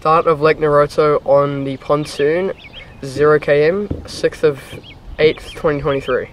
start of Lake Ngaroto on the pontoon, 0 km, 6th of 8th, 2023.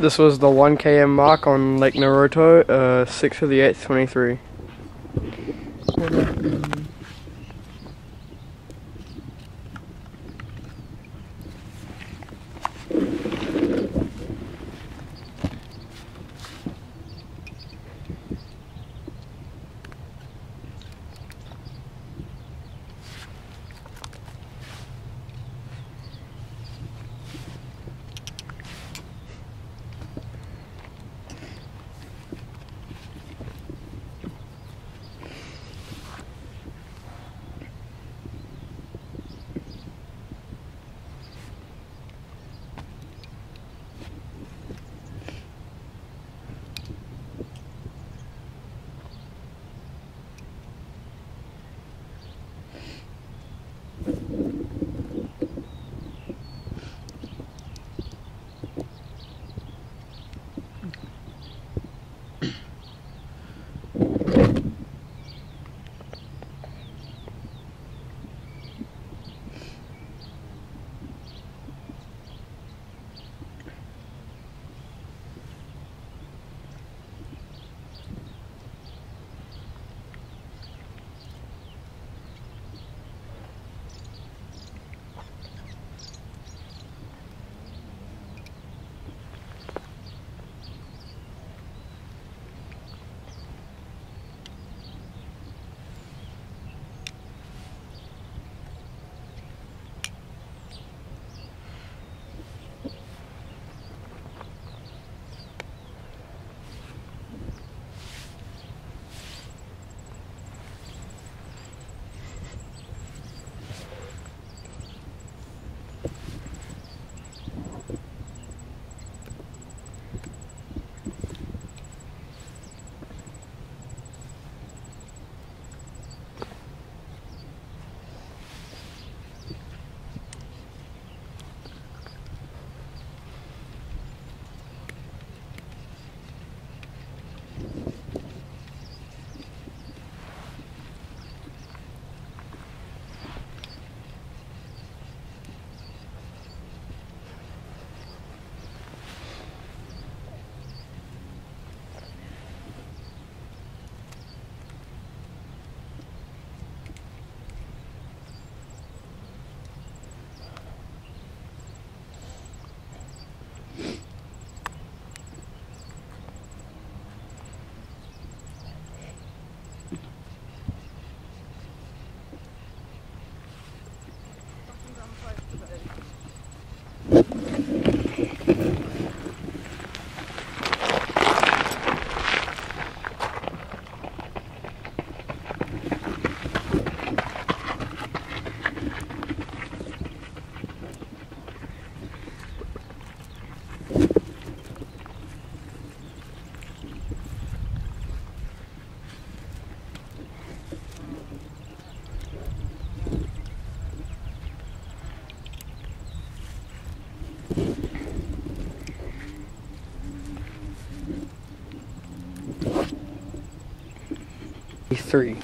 This was the 1 km mark on Lake Ngaroto, uh, 6th of the 8th, 23. Three.